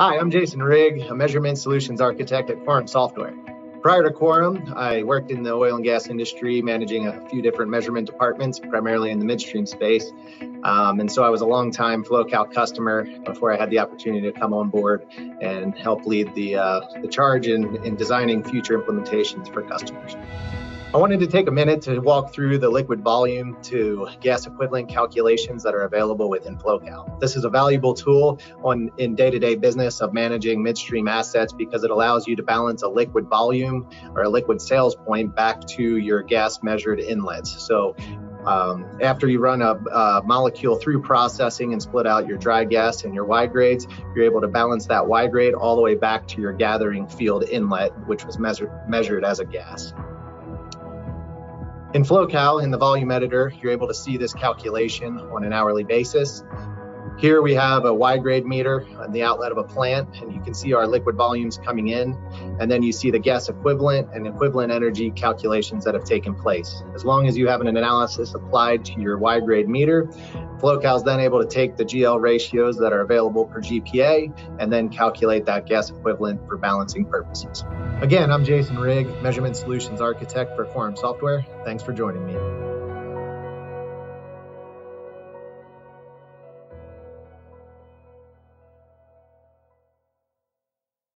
Hi, I'm Jason Rigg, a measurement solutions architect at Quorum Software. Prior to Quorum, I worked in the oil and gas industry, managing a few different measurement departments, primarily in the midstream space. Um, and so I was a long time FlowCal customer before I had the opportunity to come on board and help lead the, uh, the charge in, in designing future implementations for customers. I wanted to take a minute to walk through the liquid volume to gas equivalent calculations that are available within FlowCal. This is a valuable tool on in day-to-day business of managing midstream assets because it allows you to balance a liquid volume or a liquid sales point back to your gas measured inlets. So um, after you run a, a, molecule through processing and split out your dry gas and your Y grades, you're able to balance that Y grade all the way back to your gathering field inlet, which was measured, measured as a gas. In FlowCal, in the volume editor, you're able to see this calculation on an hourly basis. Here we have a Y grade meter on the outlet of a plant, and you can see our liquid volumes coming in. And then you see the gas equivalent and equivalent energy calculations that have taken place. As long as you have an analysis applied to your Y grade meter, FlowCal is then able to take the GL ratios that are available per GPA and then calculate that gas equivalent for balancing purposes. Again, I'm Jason Rigg, Measurement Solutions Architect for Quorum Software. Thanks for joining me.